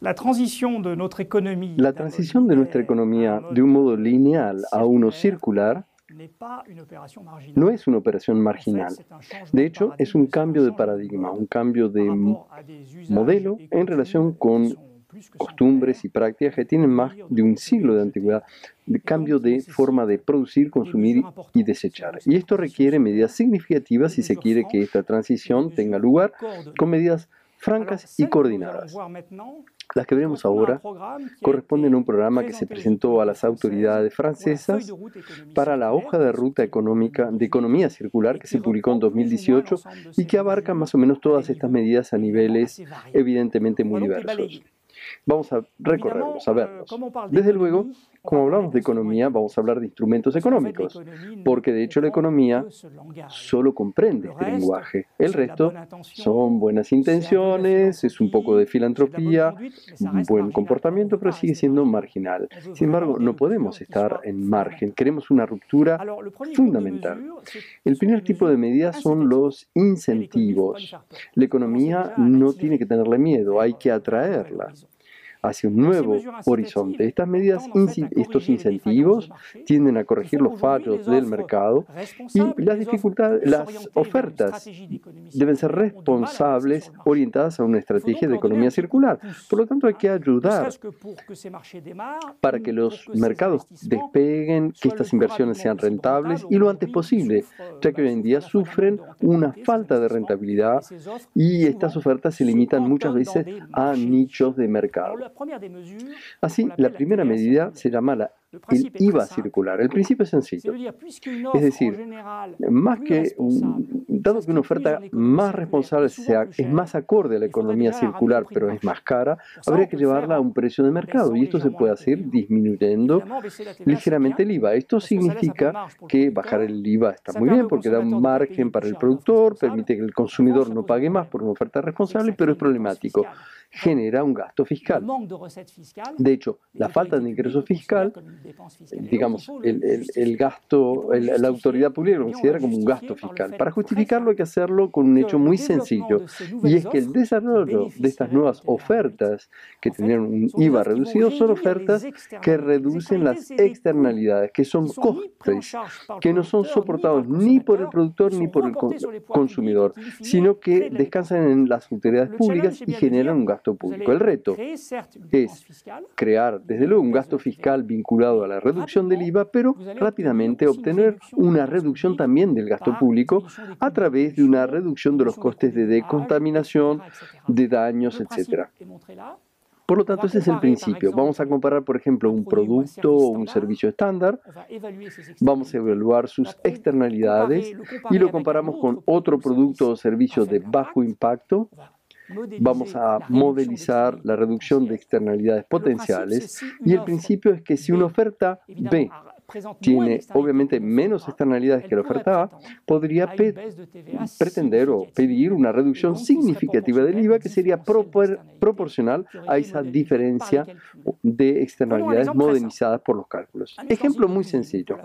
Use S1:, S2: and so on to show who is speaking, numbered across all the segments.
S1: La transición de nuestra economía,
S2: La transición de nuestra economía de un modo lineal a uno circular no es una operación marginal. De hecho, es un cambio de paradigma, un cambio de modelo en relación con costumbres y prácticas que tienen más de un siglo de antigüedad, de cambio de forma de producir, consumir y desechar. Y esto requiere medidas significativas si se quiere que esta transición tenga lugar con medidas francas y coordinadas. Las que veremos ahora corresponden a un programa que se presentó a las autoridades francesas para la hoja de ruta económica de economía circular que se publicó en 2018 y que abarca más o menos todas estas medidas a niveles evidentemente muy diversos. Vamos a recorrerlos, a verlos. Desde luego, como hablamos de economía, vamos a hablar de instrumentos económicos, porque de hecho la economía solo comprende este lenguaje. El resto son buenas intenciones, es un poco de filantropía, un buen comportamiento, pero sigue siendo marginal. Sin embargo, no podemos estar en margen, queremos una ruptura fundamental. El primer tipo de medidas son los incentivos. La economía no tiene que tenerle miedo, hay que atraerla hacia un nuevo horizonte. Estas medidas, estos incentivos tienden a corregir los fallos del mercado y las dificultades, las ofertas deben ser responsables orientadas a una estrategia de economía circular. Por lo tanto, hay que ayudar para que los mercados despeguen, que estas inversiones sean rentables y lo antes posible, ya que hoy en día sufren una falta de rentabilidad y estas ofertas se limitan muchas veces a nichos de mercado. Así, la primera medida se llama la el IVA circular. El principio es sencillo. Es decir, más que dado que una oferta más responsable sea, es más acorde a la economía circular, pero es más cara, habría que llevarla a un precio de mercado. Y esto se puede hacer disminuyendo ligeramente el IVA. Esto significa que bajar el IVA está muy bien porque da un margen para el productor, permite que el consumidor no pague más por una oferta responsable, pero es problemático genera un gasto fiscal. De hecho, la falta de ingreso fiscal digamos, el, gasto, la autoridad pública lo considera como un gasto fiscal. Para justificarlo hay que hacerlo con un hecho muy sencillo, y es que el desarrollo de estas nuevas ofertas que tenían un IVA reducido son ofertas que reducen las externalidades, que son costes, que no son soportados ni por el productor ni por el consumidor, sino que descansan en las autoridades públicas y generan un gasto público. El reto es crear, desde luego, un gasto fiscal vinculado a la reducción del IVA, pero rápidamente obtener una reducción también del gasto público a través de una reducción de los costes de decontaminación, de daños, etc. Por lo tanto, ese es el principio. Vamos a comparar, por ejemplo, un producto o un servicio estándar, vamos a evaluar sus externalidades y lo comparamos con otro producto o servicio de bajo impacto vamos a modelizar la reducción de externalidades potenciales y el principio es que si una oferta B tiene obviamente menos externalidades que la oferta A, podría pretender o pedir una reducción significativa del IVA que sería proporcional a esa diferencia de externalidades modernizadas por los cálculos. Ejemplo muy sencillo.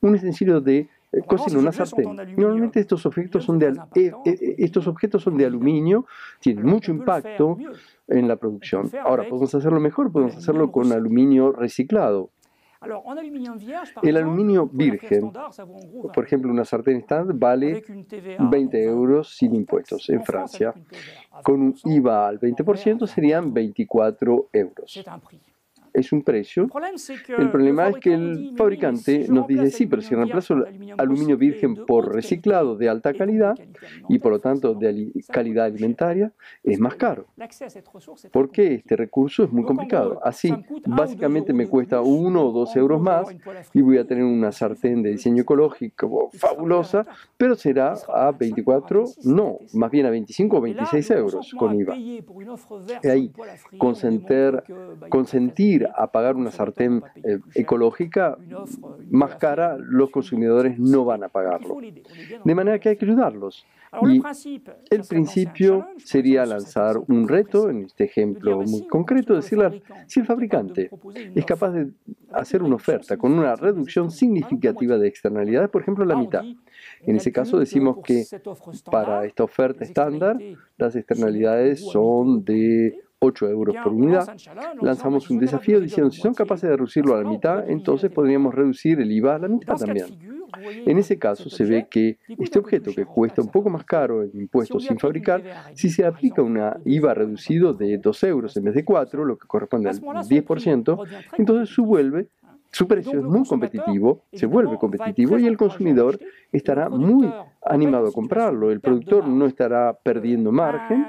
S2: Un sencillo de cocina una sartén. Normalmente estos objetos, son de, eh, eh, estos objetos son de aluminio, tienen mucho impacto en la producción. Ahora, podemos hacerlo mejor, podemos hacerlo con aluminio reciclado. El aluminio virgen, por ejemplo, una sartén estándar vale 20 euros sin impuestos en Francia. Con un IVA al 20% serían 24 euros es un precio. El problema es que el fabricante nos dice, sí, pero si reemplazo el aluminio virgen por reciclado de alta calidad y por lo tanto de calidad alimentaria, es más caro. Porque este recurso es muy complicado. Así, básicamente me cuesta uno o dos euros más y voy a tener una sartén de diseño ecológico fabulosa, pero será a 24, no, más bien a 25 o 26 euros con IVA. Y ahí, consentir a pagar una sartén eh, ecológica más cara, los consumidores no van a pagarlo. De manera que hay que ayudarlos. Y el principio sería lanzar un reto, en este ejemplo muy concreto, decirle, si el fabricante es capaz de hacer una oferta con una reducción significativa de externalidades, por ejemplo, la mitad. En ese caso decimos que para esta oferta estándar las externalidades son de 8 euros por unidad, lanzamos un desafío diciendo si son capaces de reducirlo a la mitad, entonces podríamos reducir el IVA a la mitad también. En ese caso se ve que este objeto que cuesta un poco más caro en impuestos sin fabricar, si se aplica una IVA reducido de 2 euros en vez de 4, lo que corresponde al 10%, entonces su, vuelve, su precio es muy competitivo, se vuelve competitivo y el consumidor estará muy animado a comprarlo. El productor no estará perdiendo margen.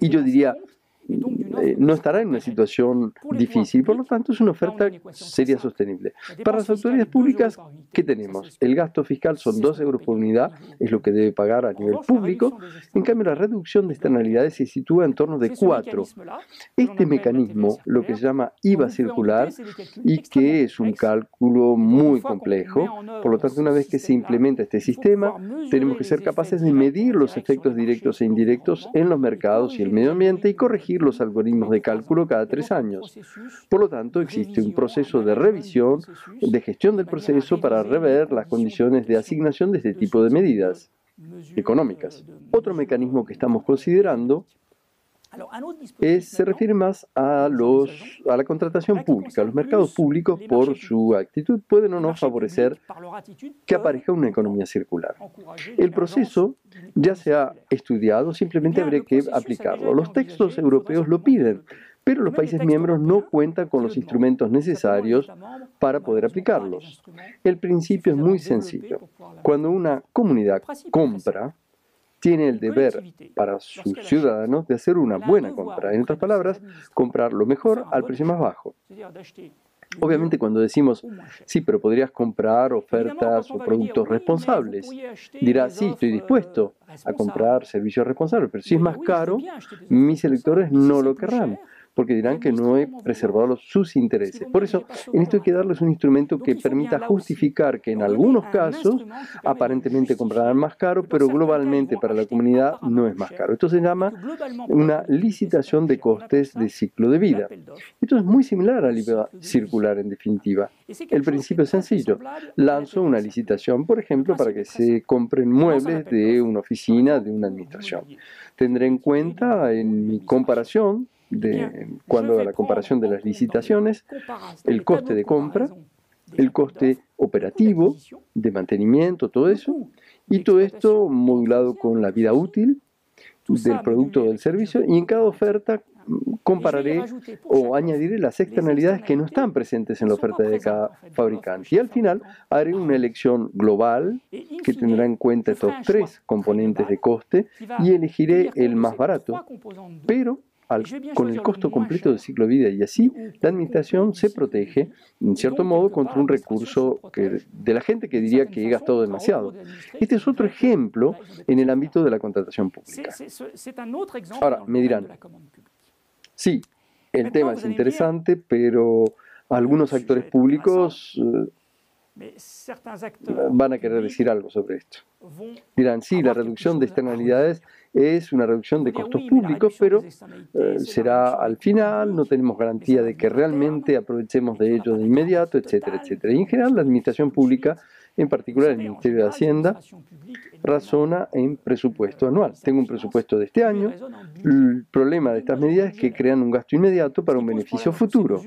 S2: y yo diría eh, no estará en una situación difícil. Por lo tanto, es una oferta sería sostenible. Para las autoridades públicas, ¿qué tenemos? El gasto fiscal son 2 euros por unidad, es lo que debe pagar a nivel público. En cambio, la reducción de externalidades se sitúa en torno de 4. Este mecanismo, lo que se llama IVA circular, y que es un cálculo muy complejo, por lo tanto, una vez que se implementa este sistema, tenemos que ser capaces de medir los efectos directos e indirectos en los mercados y el medio ambiente y corregir los algoritmos de cálculo cada tres años. Por lo tanto, existe un proceso de revisión, de gestión del proceso para rever las condiciones de asignación de este tipo de medidas económicas. Otro mecanismo que estamos considerando se refiere más a, los, a la contratación pública. Los mercados públicos, por su actitud, pueden o no favorecer que aparezca una economía circular. El proceso ya se ha estudiado, simplemente habría que aplicarlo. Los textos europeos lo piden, pero los países miembros no cuentan con los instrumentos necesarios para poder aplicarlos. El principio es muy sencillo. Cuando una comunidad compra, tiene el deber para sus ciudadanos de hacer una buena compra. En otras palabras, comprar lo mejor al precio más bajo. Obviamente cuando decimos, sí, pero podrías comprar ofertas o productos responsables, dirá, sí, estoy dispuesto a comprar servicios responsables, pero si es más caro, mis electores no lo querrán porque dirán que no he preservado sus intereses. Por eso, en esto hay que darles un instrumento que permita justificar que en algunos casos aparentemente comprarán más caro, pero globalmente para la comunidad no es más caro. Esto se llama una licitación de costes de ciclo de vida. Esto es muy similar al IVA circular en definitiva. El principio es sencillo. Lanzo una licitación, por ejemplo, para que se compren muebles de una oficina, de una administración. Tendré en cuenta en mi comparación de, cuando a la comparación de las licitaciones, el coste de compra, el coste operativo, de mantenimiento, todo eso, y todo esto modulado con la vida útil del producto o del servicio, y en cada oferta mm, compararé o añadiré las externalidades que no están presentes en la oferta de cada fabricante. Y al final haré una elección global que tendrá en cuenta estos tres componentes de coste y elegiré el más barato, pero con el costo completo del ciclo de vida y así la administración se protege, en cierto modo, contra un recurso que, de la gente que diría que he gastado demasiado. Este es otro ejemplo en el ámbito de la contratación pública. Ahora, me dirán, sí, el tema es interesante, pero algunos actores públicos eh, van a querer decir algo sobre esto. Dirán, sí, la reducción de externalidades es una reducción de costos públicos, pero eh, será al final, no tenemos garantía de que realmente aprovechemos de ello de inmediato, etcétera, etcétera. Y en general la administración pública, en particular el Ministerio de Hacienda, razona en presupuesto anual. Tengo un presupuesto de este año. El problema de estas medidas es que crean un gasto inmediato para un beneficio futuro.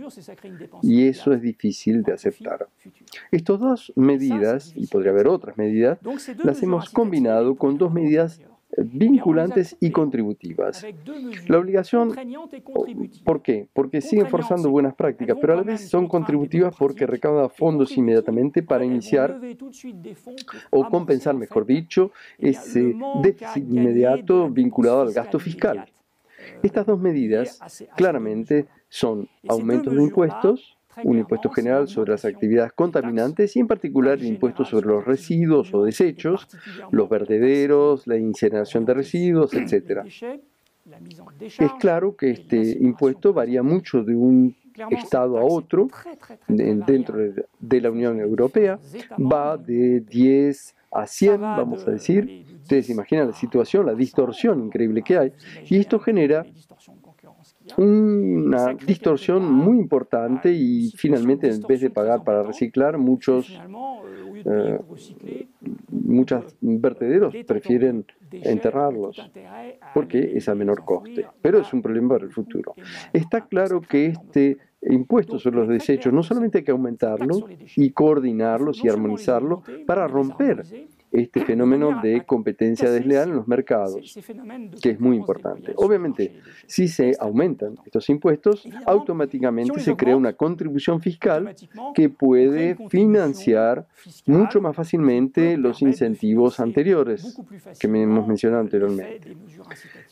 S2: Y eso es difícil de aceptar. Estas dos medidas, y podría haber otras medidas, las hemos combinado con dos medidas vinculantes y contributivas. La obligación, ¿por qué? Porque siguen forzando buenas prácticas, pero a la vez son contributivas porque recauda fondos inmediatamente para iniciar o compensar, mejor dicho, ese déficit inmediato vinculado al gasto fiscal. Estas dos medidas claramente son aumentos de impuestos un impuesto general sobre las actividades contaminantes y en particular el impuesto sobre los residuos o desechos, los vertederos, la incineración de residuos, etc. Es claro que este impuesto varía mucho de un estado a otro dentro de la Unión Europea, va de 10 a 100, vamos a decir. Ustedes imaginan la situación, la distorsión increíble que hay, y esto genera una distorsión muy importante y finalmente en vez de pagar para reciclar, muchos eh, muchos vertederos prefieren enterrarlos porque es a menor coste, pero es un problema para el futuro. Está claro que este impuesto sobre los desechos no solamente hay que aumentarlo y coordinarlos y armonizarlo para romper este fenómeno de competencia desleal en los mercados, que es muy importante. Obviamente, si se aumentan estos impuestos, automáticamente se crea una contribución fiscal que puede financiar mucho más fácilmente los incentivos anteriores que hemos mencionado anteriormente.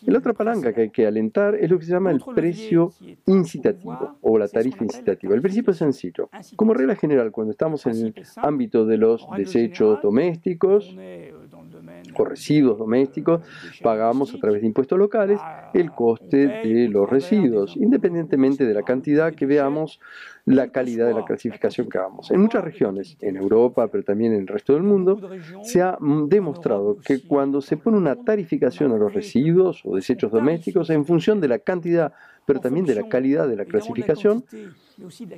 S2: La otra palanca que hay que alentar es lo que se llama el precio incitativo o la tarifa incitativa. El principio es sencillo. Como regla general, cuando estamos en el ámbito de los desechos domésticos, o residuos domésticos, pagamos a través de impuestos locales el coste de los residuos, independientemente de la cantidad que veamos, la calidad de la clasificación que hagamos. En muchas regiones, en Europa, pero también en el resto del mundo, se ha demostrado que cuando se pone una tarificación a los residuos o desechos domésticos en función de la cantidad pero también de la calidad de la clasificación,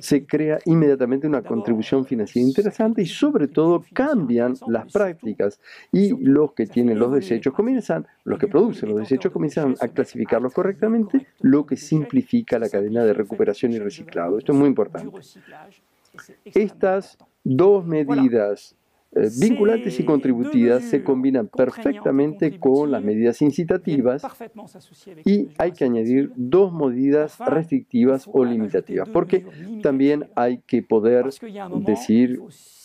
S2: se crea inmediatamente una contribución financiera interesante y sobre todo cambian las prácticas y los que tienen los desechos comienzan, los que producen los desechos comienzan a clasificarlos correctamente, lo que simplifica la cadena de recuperación y reciclado. Esto es muy importante. Estas dos medidas vinculantes y contributivas se combinan perfectamente con las medidas incitativas y hay que añadir dos medidas restrictivas o limitativas, porque también hay que poder decir,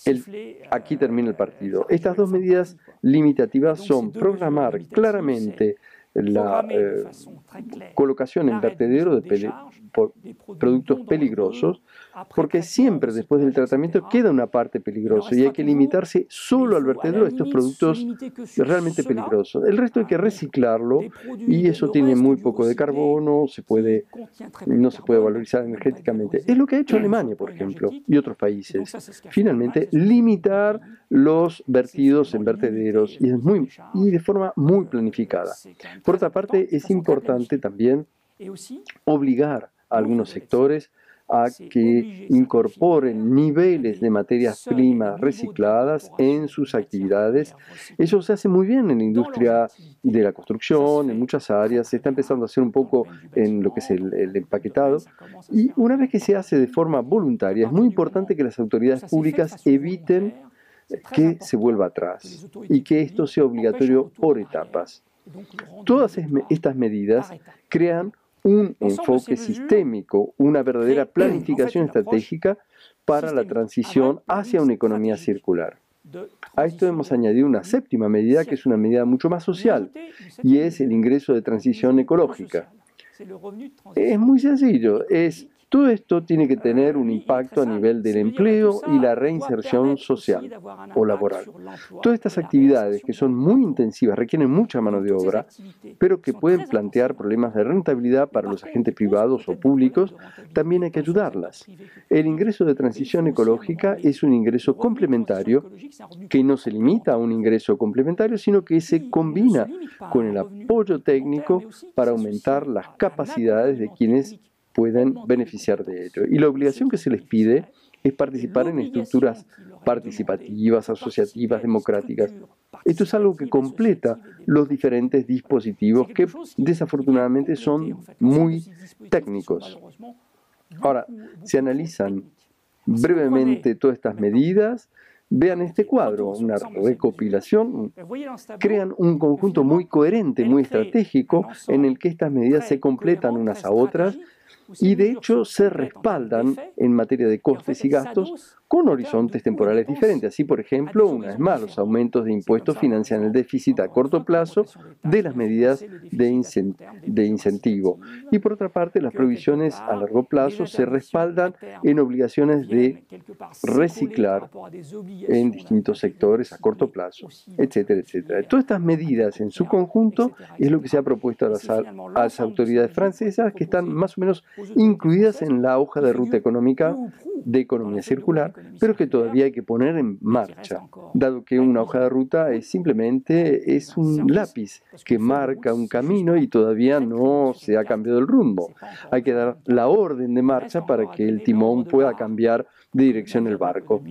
S2: el, aquí termina el partido. Estas dos medidas limitativas son programar claramente la eh, colocación en vertedero de productos peligrosos, porque siempre después del tratamiento queda una parte peligrosa y hay que limitarse solo al vertedero de estos productos realmente peligrosos. El resto hay que reciclarlo y eso tiene muy poco de carbono, se puede, no se puede valorizar energéticamente. Es lo que ha hecho Alemania, por ejemplo, y otros países. Finalmente, limitar los vertidos en vertederos y, es muy, y de forma muy planificada. Por otra parte, es importante también obligar a algunos sectores a que incorporen niveles de materias primas recicladas en sus actividades. Eso se hace muy bien en la industria de la construcción, en muchas áreas, se está empezando a hacer un poco en lo que es el, empaquetado. Y una vez que se hace de forma voluntaria, es muy importante que las autoridades públicas eviten que se vuelva atrás y que esto sea obligatorio por etapas. Todas estas medidas crean un enfoque sistémico, una verdadera planificación estratégica para la transición hacia una economía circular. A esto hemos añadido una séptima medida que es una medida mucho más social y es el ingreso de transición ecológica. Es muy sencillo, es todo esto tiene que tener un impacto a nivel del empleo y la reinserción social o laboral. Todas estas actividades que son muy intensivas, requieren mucha mano de obra, pero que pueden plantear problemas de rentabilidad para los agentes privados o públicos, también hay que ayudarlas. El ingreso de transición ecológica es un ingreso complementario que no se limita a un ingreso complementario, sino que se combina con el apoyo técnico para aumentar las capacidades de quienes puedan beneficiar de ello. Y la obligación que se les pide es participar en estructuras participativas, asociativas, democráticas. Esto es algo que completa los diferentes dispositivos que desafortunadamente son muy técnicos. Ahora, se analizan brevemente todas estas medidas, vean este cuadro, una recopilación, crean un conjunto muy coherente, muy estratégico, en el que estas medidas se completan unas a otras y de hecho se respaldan en materia de costes y gastos con horizontes temporales diferentes. Así, por ejemplo, una vez más, los aumentos de impuestos financian el déficit a corto plazo de las medidas de, de incentivo. Y por otra parte, las provisiones a largo plazo se respaldan en obligaciones de reciclar en distintos sectores a corto plazo, etcétera, etcétera. Todas estas medidas en su conjunto es lo que se ha propuesto a las, a las autoridades francesas que están más o menos incluidas en la hoja de ruta económica de economía circular, pero que todavía hay que poner en marcha, dado que una hoja de ruta es simplemente es un lápiz que marca un camino y todavía no se ha cambiado el rumbo. Hay que dar la orden de marcha para que el timón pueda cambiar de dirección el barco.